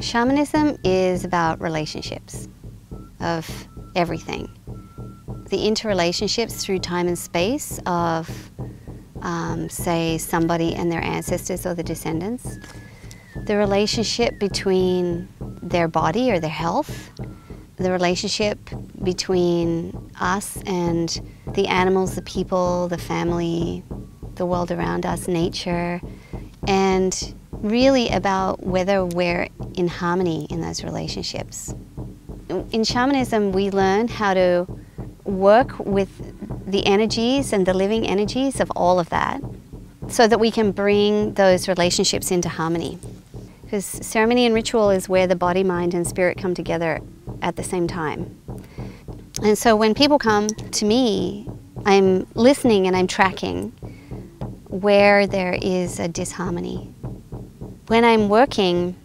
Shamanism is about relationships of everything. The interrelationships through time and space of, um, say, somebody and their ancestors or the descendants. The relationship between their body or their health. The relationship between us and the animals, the people, the family, the world around us, nature, and really about whether we're in harmony in those relationships. In shamanism, we learn how to work with the energies and the living energies of all of that so that we can bring those relationships into harmony. Because ceremony and ritual is where the body, mind, and spirit come together at the same time. And so when people come to me, I'm listening and I'm tracking where there is a disharmony. When I'm working,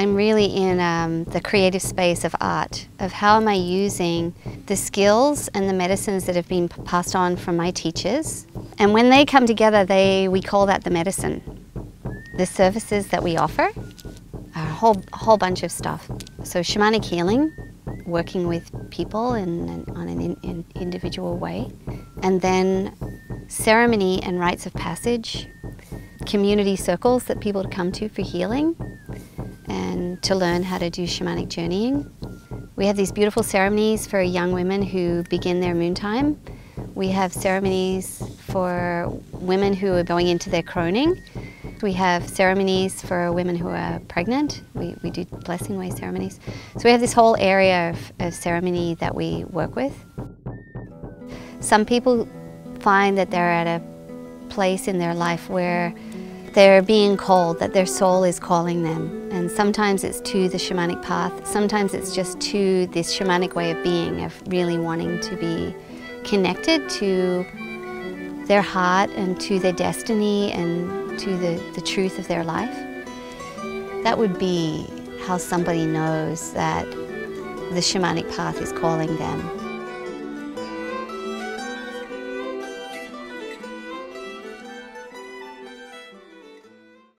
I'm really in um, the creative space of art, of how am I using the skills and the medicines that have been passed on from my teachers. And when they come together, they, we call that the medicine. The services that we offer are a whole, whole bunch of stuff. So shamanic healing, working with people in, on an in, in individual way. And then ceremony and rites of passage, community circles that people come to for healing and to learn how to do shamanic journeying. We have these beautiful ceremonies for young women who begin their moon time. We have ceremonies for women who are going into their croning. We have ceremonies for women who are pregnant. We, we do blessing way ceremonies. So we have this whole area of, of ceremony that we work with. Some people find that they're at a place in their life where they're being called, that their soul is calling them. And sometimes it's to the shamanic path, sometimes it's just to this shamanic way of being, of really wanting to be connected to their heart and to their destiny and to the, the truth of their life. That would be how somebody knows that the shamanic path is calling them.